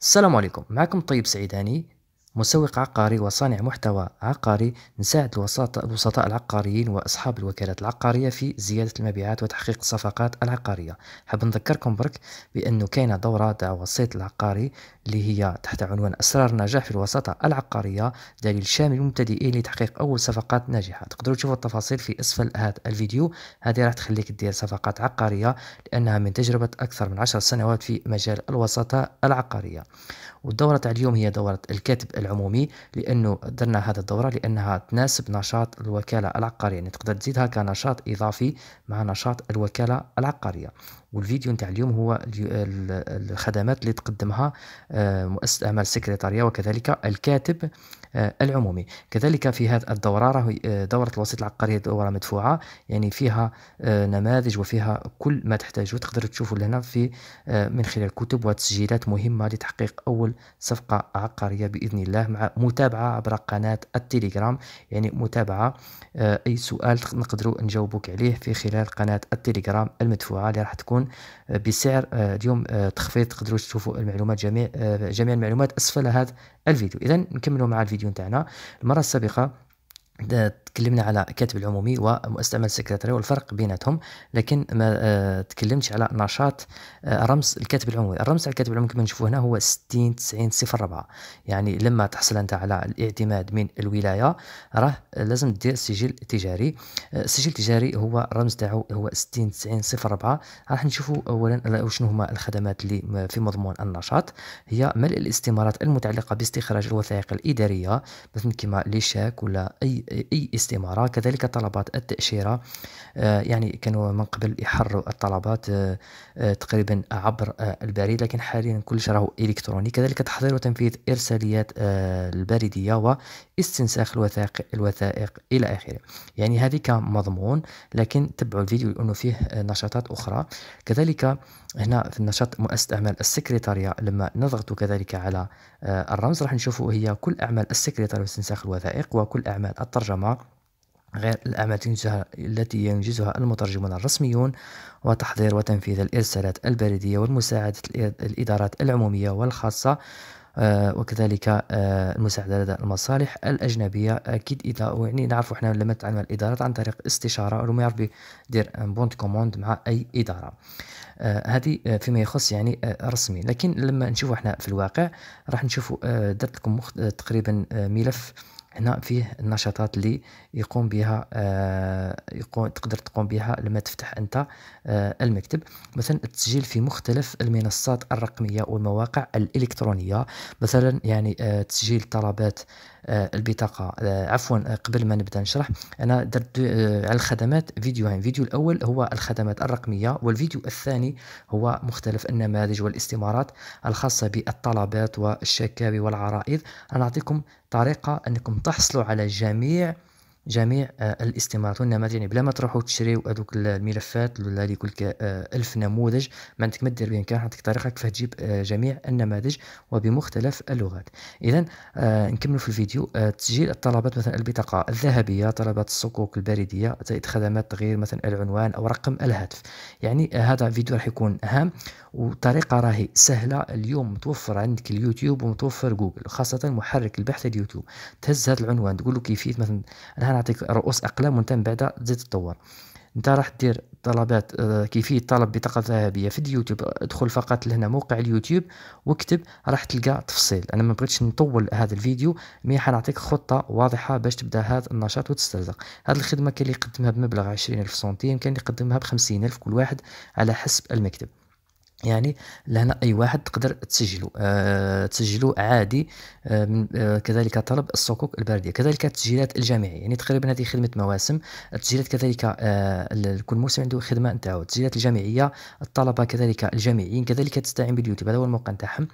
السلام عليكم معكم طيب سعيداني مسوق عقاري وصانع محتوى عقاري نساعد الوسطاء العقاريين وأصحاب الوكالات العقارية في زيادة المبيعات وتحقيق الصفقات العقارية. حاب نذكركم برك بأنه كاينة دورة تاع وسيط العقاري اللي هي تحت عنوان أسرار النجاح في الوساطة العقارية دليل شامل للمبتدئين لتحقيق أول صفقات ناجحة. تقدروا تشوفوا التفاصيل في أسفل هذا الفيديو. هذه راح تخليك تدير صفقات عقارية لأنها من تجربة أكثر من عشر سنوات في مجال الوساطة العقارية. والدورة تاع اليوم هي دورة الكاتب العمومي لأنه درنا هذا الدورة لأنها تناسب نشاط الوكالة العقارية. يعني تقدر تزيدها كنشاط إضافي مع نشاط الوكالة العقارية. والفيديو نتاع اليوم هو الخدمات اللي تقدمها آه، مؤسسة أعمال السكرتارية وكذلك الكاتب آه، العمومي. كذلك في هذه الدورة راهي آه، دورة الوسيط العقاري دورة مدفوعة يعني فيها نماذج وفيها كل ما تحتاجه. تقدر تشوفوا لنا في من خلال كتب وتسجيلات مهمة لتحقيق أول صفقة عقارية بإذن الله مع متابعة عبر قناة التليجرام. يعني متابعة أي سؤال نقدروا نجاوبك عليه في خلال قناة التليجرام المدفوعة اللي راح تكون بسعر آه، اليوم آه، تخفيض تقدروا تشوفوا المعلومات جميع آه، جميع المعلومات اسفل هذا الفيديو. اذا نكملوا مع الفيديو نتاعنا. المرة السابقة تكلمنا على كاتب العمومي ومؤسسة السكرتارية والفرق بيناتهم لكن ما آه تكلمتش على نشاط آه رمز الكاتب العمومي. الرمز على الكاتب العمومي كما نشوفوا هنا هو 60 90 صفر 4 يعني لما تحصل أنت على الاعتماد من الولاية راه لازم دير سجل تجاري. السجل آه التجاري هو الرمز تاعو هو 60 90 صفر 4 راح نشوفوا اولا شنو هما الخدمات اللي في مضمون النشاط. هي ملء الاستمارات المتعلقة باستخراج الوثائق الإدارية مثل كما ليشاك ولا أي أي استمارة كذلك طلبات التأشيرة. آه، يعني كانوا من قبل يحروا الطلبات آه، آه، تقريبا عبر البريد لكن حاليا كل شيء راهو إلكتروني. كذلك تحضير وتنفيذ إرساليات البريدية واستنساخ الوثائق الوثائق إلى آخره. يعني هذه كمضمون لكن تبعوا الفيديو لأنه فيه نشاطات أخرى. كذلك هنا في النشاط مؤسسة أعمال السكرتارية. لما نضغط كذلك على الرمز راح نشوفوا هي كل أعمال السكرتارية واستنساخ الوثائق وكل أعمال الترجمة غير الأعمال التي ينجزها المترجمون الرسميون وتحضير وتنفيذ الإرسالات البريدية والمساعدة الإدارات العمومية والخاصة. آه، وكذلك آه، المساعدة لدى المصالح الأجنبية. أكيد إذا يعني نعرف إحنا لما نتعامل مع الإدارات عن طريق استشارة أو ما يعرف يدير bon de commande مع أي إدارة. آه هذه فيما يخص يعني رسمي لكن لما نشوفوا إحنا في الواقع راح نشوفوا درت لكم تقريبا ملف هنا فيه النشاطات اللي يقوم بها آه يقوم تقدر تقوم بها لما تفتح أنت آه المكتب. مثلا التسجيل في مختلف المنصات الرقمية والمواقع الإلكترونية. مثلا يعني آه تسجيل طلبات آه، البطاقة. آه، عفوا آه، قبل ما نبدأ نشرح أنا درت على الخدمات فيديوهين الفيديو الأول هو الخدمات الرقمية والفيديو الثاني هو مختلف النماذج والاستمارات الخاصة بالطلبات والشكاوي والعرائض. أنا أعطيكم طريقة أنكم تحصلوا على جميع جميع آه، الاستمارات والنماذج. يعني بلا ما تروحوا تشريو هذوك الملفات ولا لك آه، ألف نموذج ما عندك ما دير بامكانك نعطيك طريقة كيف تجيب آه، جميع النماذج وبمختلف اللغات. اذا نكمل في الفيديو تسجيل الطلبات مثلا البطاقة الذهبية طلبات الصكوك البريديه خدمات تغيير مثلا العنوان أو رقم الهاتف. يعني هذا فيديو راح يكون هام وطريقة راهي سهلة. اليوم متوفر عندك اليوتيوب ومتوفر جوجل خاصة محرك البحث اليوتيوب. تهز هذا العنوان تقول له كيفية مثلا أنا نعطيك رؤوس أقلام وانت من بعد تزيد تطور. انت راح دير طلبات آه، كيفية طلب بطاقة ذهبية في اليوتيوب. ادخل فقط لهنا موقع اليوتيوب واكتب راح تلقى تفصيل. أنا ما بغيتش نطول هذا الفيديو مي حنعطيك خطة واضحة باش تبدأ هذا النشاط وتسترزق. هذه الخدمة كاين اللي يقدمها بمبلغ عشرين ألف سنتيم كاين اللي يقدمها بخمسين ألف كل واحد على حسب المكتب. يعني لهنا أي واحد تقدر تسجلو. أه تسجلو عادي أه أه كذلك طلب الصكوك البردية كذلك التسجيلات الجامعية. يعني تقريبا هذه خدمة مواسم. التسجيلات كذلك أه كل موسم عنده خدمة نتاعو. التسجيلات الجامعية الطلبة كذلك الجامعيين كذلك تستعين باليوتيوب. هذا هو الموقع نتاعهم.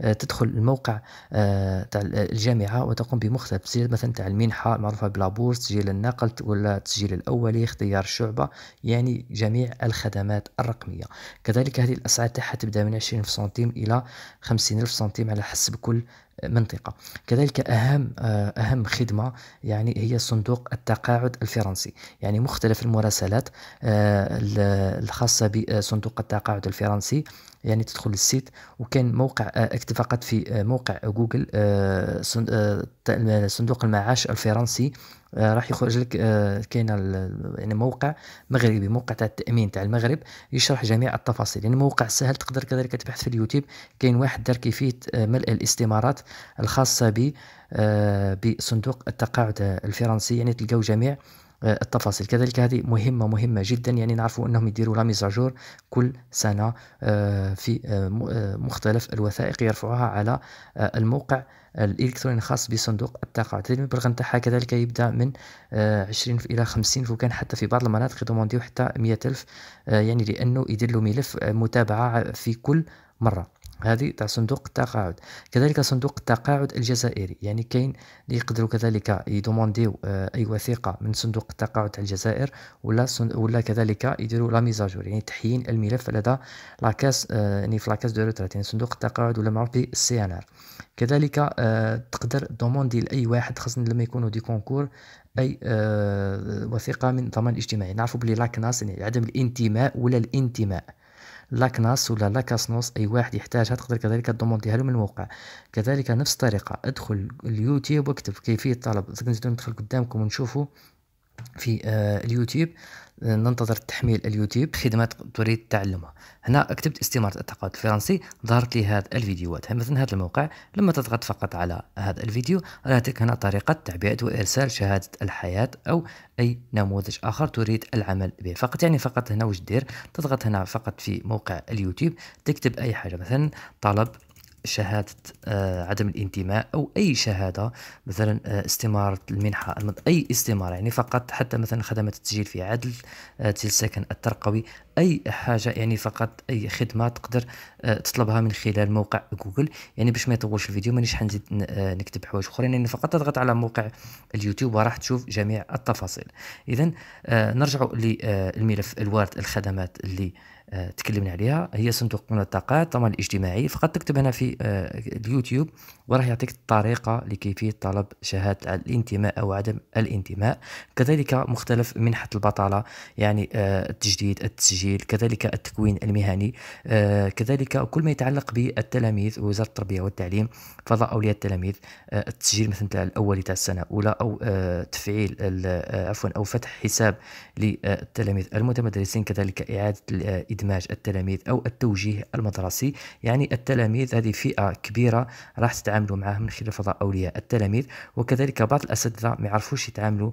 أه تدخل الموقع أه تاع الجامعة وتقوم بمختلف التسجيلات مثلا تاع المنحة معروفة بلابورس تسجيل النقل ولا التسجيل الأولي اختيار الشعبة يعني جميع الخدمات الرقمية. كذلك هذه الأسعار تاعها تبدأ من 20 ألف سنتيم إلى 50 ألف سنتيم على حسب كل منطقة. كذلك أهم آه، أهم خدمة يعني هي صندوق التقاعد الفرنسي. يعني مختلف المراسلات آه، الخاصة بصندوق التقاعد الفرنسي. يعني تدخل لل site وكان موقع آه، اكتب فقط في موقع جوجل صندوق المعاش الفرنسي. راح يخرج لك كاين يعني موقع مغربي موقع تاع التأمين تاع المغرب يشرح جميع التفاصيل. يعني موقع سهل تقدر كذلك تبحث في اليوتيوب. كاين واحد دار كيفية ملء الاستمارات الخاصة ب بصندوق التقاعد الفرنسي. يعني تلقاو جميع آه، التفاصيل. كذلك هذه مهمة مهمة جدا. يعني نعرفوا أنهم يديروا لا ميزاجور كل سنة آه، في آه، مختلف الوثائق يرفعوها على الموقع الإلكتروني الخاص بصندوق التقاعد المبلغ نتاعها كذلك يبدأ من 20 إلى 50 وكان حتى في بعض المناطق يضمنديو حتى 100 ألف يعني لأنه يدير له ملف متابعة في كل مرة. هذه تاع صندوق التقاعد. كذلك صندوق التقاعد الجزائري. يعني كاين اللي يقدروا كذلك يدومونديو آه، اي وثيقه من صندوق التقاعد تاع الجزائر ولا ولا كذلك يديروا la mise à jour يعني تحيين الملف لدى la caisse آه، يعني في la caisse de retraite يعني صندوق التقاعد ولا معروف بال CNR. كذلك آه، تقدر دوموندي لأي واحد خاصة لما يكونوا des concours أي وثيقة من ضمان اجتماعي. نعرفوا بلي la CNAS يعني عدم الانتماء ولا الانتماء. la CNAS ولا la CASNOS أي واحد يحتاجها تقدر كذلك تدومونديها له من الموقع كذلك نفس الطريقة ادخل اليوتيوب واكتب كيفية طلب ندخل قدامكم ونشوفوا. في آه اليوتيوب. ننتظر تحميل اليوتيوب خدمات تريد تعلمها. هنا كتبت استمارة التقاعد الفرنسي ظهرت لي هذه الفيديوهات. مثلا هذا الموقع لما تضغط فقط على هذا الفيديو يعطيك هنا طريقة تعبئة وإرسال شهادة الحياة أو أي نموذج آخر تريد العمل به. فقط يعني فقط هنا وش دير؟ تضغط هنا فقط في موقع اليوتيوب تكتب أي حاجة. مثلا طلب شهادة آه، عدم الانتماء أو أي شهادة مثلا آه، استمارة المنحة أي استمارة يعني فقط حتى مثلا خدمات التسجيل في عدل آه، السكن الترقوي أي حاجة يعني فقط أي خدمة تقدر تطلبها من خلال موقع جوجل. يعني باش ما يطولش الفيديو مانيش حنزيد نكتب حوايج أخرين يعني فقط تضغط على موقع اليوتيوب وراح تشوف جميع التفاصيل. إذا نرجع للملف الوارد الخدمات اللي آه، تكلمنا عليها. هي صندوق الملتقات الضمان الاجتماعي. فقط تكتب هنا في آه، اليوتيوب وراح يعطيك الطريقة لكيفية طلب شهادة الانتماء أو عدم الانتماء. كذلك مختلف منحة البطالة يعني آه، التجديد التسجيل كذلك التكوين المهني كذلك كل ما يتعلق بالتلاميذ ووزارة التربية والتعليم فضاء أولياء التلاميذ التسجيل مثلا الأولي تاع السنة الأولى أو تفعيل عفوا أو فتح حساب للتلاميذ المتمدرسين كذلك إعادة إدماج التلاميذ أو التوجيه المدرسي. يعني التلاميذ هذه فئة كبيرة راح تتعاملوا معها من خلال فضاء أولياء التلاميذ. وكذلك بعض الأساتذة ما يعرفوش يتعاملوا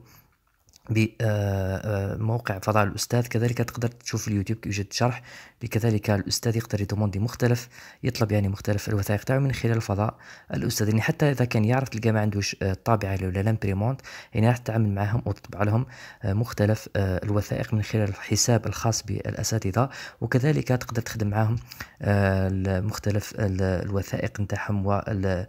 بموقع فضاء الأستاذ كذلك تقدر تشوف في اليوتيوب يوجد شرح لكذلك الأستاذ يقدر يدوموندي مختلف يطلب يعني مختلف الوثائق تاعو من خلال فضاء الأستاذ. يعني حتى إذا كان يعرف تلقى ما عندوش طابعة ولا لامبريمونت يعني راح تتعامل معهم وتطبع لهم مختلف الوثائق من خلال الحساب الخاص بالأساتذة. وكذلك تقدر تخدم معهم مختلف الوثائق نتاعهم وال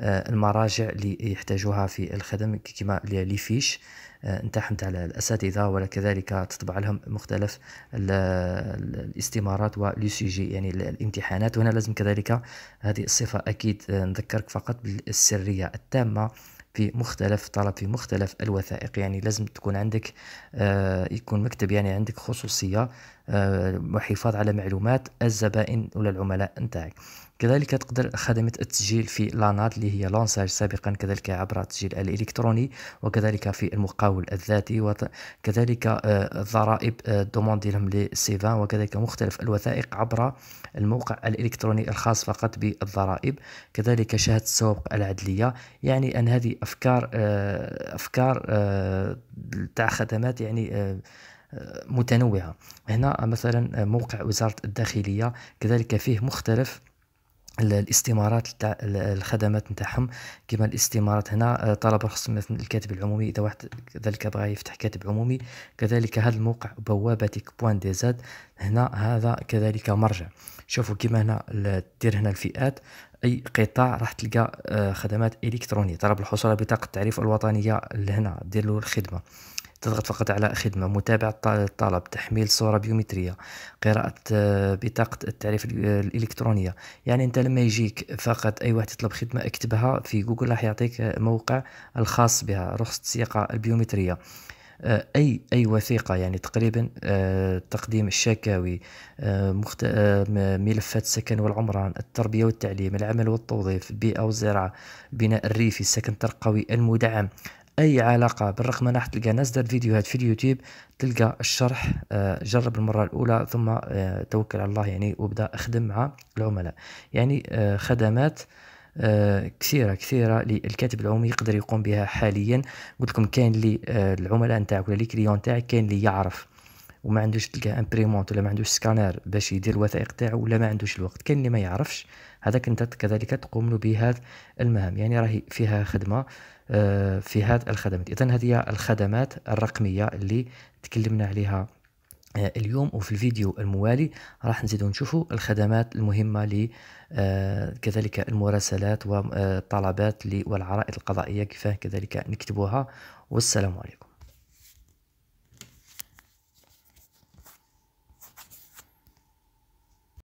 المراجع اللي يحتاجوها في الخدم كما لي فيش. نتاعهم تاع الأساتذة ولا كذلك تطبع لهم مختلف الاستمارات وليسيجي يعني الامتحانات. وهنا لازم كذلك هذه الصفة أكيد نذكرك فقط بالسرية التامة في مختلف طلب في مختلف الوثائق. يعني لازم تكون عندك آه يكون مكتب يعني عندك خصوصية آه وحفاظ على معلومات الزبائن ولا العملاء نتاعك. كذلك تقدر خدمة التسجيل في لانات اللي هي لونساج سابقا كذلك عبر التسجيل الإلكتروني وكذلك في المقاول الذاتي وكذلك آه، الضرائب آه، دوموندي لهم لسيفان وكذلك مختلف الوثائق عبر الموقع الإلكتروني الخاص فقط بالضرائب. كذلك شهادة السوق العدلية. يعني أن هذه أفكار آه، أفكار تاع خدمات يعني متنوعة. هنا مثلا موقع وزارة الداخلية كذلك فيه مختلف الاستمارات تاع الخدمات نتاعهم. كما الاستمارات هنا آه، طلب رخص مثل الكاتب العمومي إذا واحد كذلك بغى يفتح كاتب عمومي كذلك هذا الموقع بوابتك بوان دي زاد. هنا هذا كذلك مرجع. شوفوا كما هنا دير هنا الفئات. أي قطاع راح تلقى آه، خدمات إلكترونية. طلب الحصول على بطاقة التعريف الوطنية لهنا دير له الخدمة. تضغط فقط على خدمة متابعة الطلب تحميل صورة بيومترية قراءة آه، بطاقة التعريف الإلكترونية. يعني أنت لما يجيك فقط أي واحد يطلب خدمة اكتبها في جوجل راح يعطيك موقع الخاص بها رخصة السياقة البيومترية. آه، أي أي وثيقة يعني تقريبا آه، تقديم الشكاوي ملفات السكن والعمران التربية والتعليم العمل والتوظيف البيئة والزراعة بناء الريفي السكن الترقوي المدعم. أي علاقة بالرقمنه تلقى نزل فيديوهات في اليوتيوب تلقى الشرح آه، جرب المرة الأولى ثم آه، توكل على الله يعني وابدأ اخدم مع العملاء. يعني آه، خدمات كثيرة كثيرة للكاتب العمومي يقدر يقوم بها حاليا. قلت لكم كاين اللي العملاء نتاعك ولا les clients تاعك كاين اللي يعرف. وما عندوش تلقى imprimante ولا ما عندوش سكانر باش يدير الوثائق تاعو ولا ما عندوش الوقت. كاين اللي ما يعرفش. هذاك انت كذلك تقوم له بهذه المهام. يعني راهي فيها خدمة آه، في هذه الخدمات. إذا هذه الخدمات الرقمية اللي تكلمنا عليها آه، اليوم. وفي الفيديو الموالي راح نزيد نشوفوا الخدمات المهمة ل آه، كذلك المراسلات والطلبات والعرائض القضائية كيف كذلك نكتبوها. والسلام عليكم.